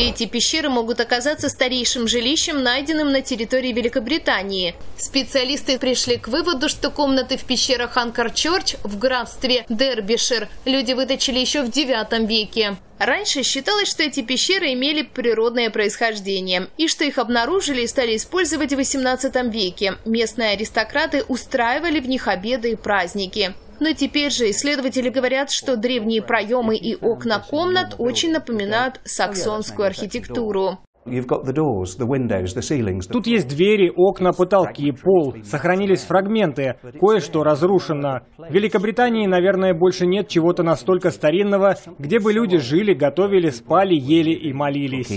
Эти пещеры могут оказаться старейшим жилищем, найденным на территории Великобритании. Специалисты пришли к выводу, что комнаты в пещерах Анкар-Чорч в графстве Дербишир люди выточили еще в IX веке. Раньше считалось, что эти пещеры имели природное происхождение, и что их обнаружили и стали использовать в XVIII веке. Местные аристократы устраивали в них обеды и праздники. Но теперь же исследователи говорят, что древние проемы и окна комнат очень напоминают саксонскую архитектуру. Тут есть двери, окна, потолки, пол. Сохранились фрагменты. Кое-что разрушено. В Великобритании, наверное, больше нет чего-то настолько старинного, где бы люди жили, готовили, спали, ели и молились.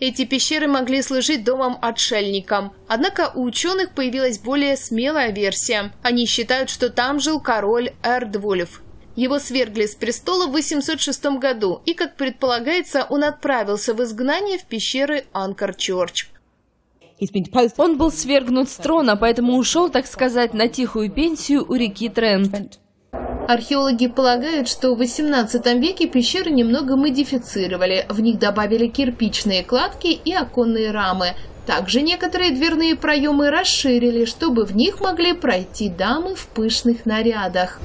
Эти пещеры могли служить домом отшельникам. Однако у ученых появилась более смелая версия. Они считают, что там жил король Эрдвульф. Его свергли с престола в 806 году, и, как предполагается, он отправился в изгнание в пещеры Анкар-Чорч. Он был свергнут с трона, поэтому ушел, так сказать, на тихую пенсию у реки Трент. Археологи полагают, что в XVIII веке пещеры немного модифицировали. В них добавили кирпичные кладки и оконные рамы. Также некоторые дверные проемы расширили, чтобы в них могли пройти дамы в пышных нарядах.